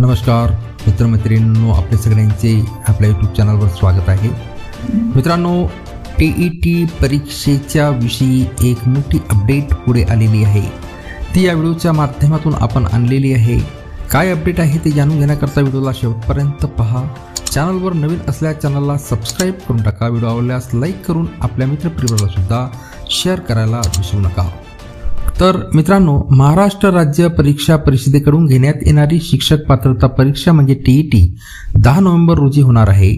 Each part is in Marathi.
नमस्कार मित्रमैत्रिणींनो आपल्या सगळ्यांचे आपल्या यूट्यूब चॅनलवर स्वागत आहे. मित्रांनो टी ई टी परीक्षेच्या विषयी एक मोठी अपडेट पुढे आलेली आहे. ती या व्हिडिओच्या माध्यमातून आपण आणलेली आहे. काय अपडेट आहे ते जाणून घेण्याकरता व्हिडिओला शेवटपर्यंत पहा. चॅनलवर नवीन असल्या चॅनलला सबस्क्राईब करून टाका. व्हिडिओ आवडल्यास लाईक करून आपल्या मित्रपरिवाराला सुद्धा शेअर करायला विसरू नका. तर मित्रांनो महाराष्ट्र राज्य परीक्षा परिषदेकडून घेण्यात येणारी शिक्षक पात्रता परीक्षा म्हणजे टीईटी दहा नोव्हेंबर रोजी होणार आहे.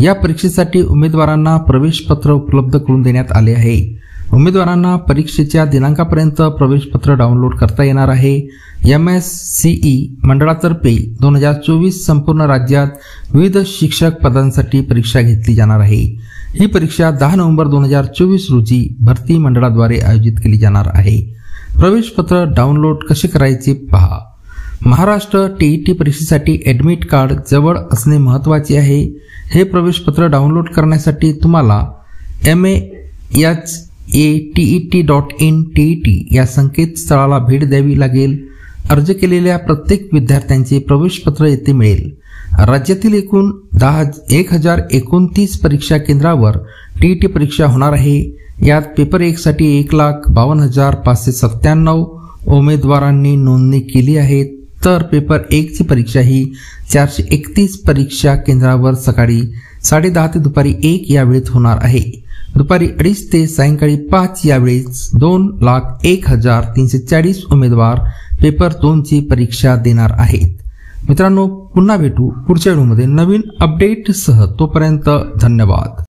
या परीक्षेसाठी उमेदवारांना प्रवेशपत्र उपलब्ध करून देण्यात आले आहे. उमेदवारांना परीक्षेच्या दिनांकापर्यंत प्रवेशपत्र डाउनलोड करता येणार आहे. एम एस सीई मंडळातर्फे दोन हजार चोवीस संपूर्ण राज्यात विविध शिक्षक पदांसाठी परीक्षा घेतली जाणार आहे. ही परीक्षा दहा नोव्हेंबर दोन हजार चोवीस रोजी भरती मंडळाद्वारे आयोजित केली जाणार आहे. प्रवेशपत्र डाउनलोड कसे करायचे पहा. महाराष्ट्र टीईटी परीक्षेसाठी ॲडमिट कार्ड जवळ असणे महत्त्वाचे आहे. हे प्रवेशपत्र डाउनलोड करण्यासाठी तुम्हाला M A H A T E T dot in T E T या संकेतस्थळाला भेट द्यावी लागेल. अर्ज केलेल्या प्रत्येक विद्यार्थ्यांचे प्रवेशपत्र येथे मिळेल. राज्यातील एकूण दहा एक हजार एकोणतीस परीक्षा केंद्रावर टी ई टी परीक्षा होणार आहे. यात पेपर एकसाठी एक लाख बावन्न हजार पाचशे सत्त्याण्णव उमेदवारांनी नोंदणी केली आहे. तर पेपर एकची परीक्षा ही चारशे एकतीस परीक्षा केंद्रावर सकाळी साडेदहा ते दुपारी एक या वेळेत होणार आहे. दुपारी अडीच ते सायंकाळी पाच या वेळेस दोन लाख एक हजार तीनशे चाळीस उमेदवार पेपर दोनची परीक्षा देणार आहेत. मित्रांनो पुन्हा भेटू पुढच्या व्हिडिओमध्ये नवीन अपडेटसह तोपर्यंत धन्यवाद.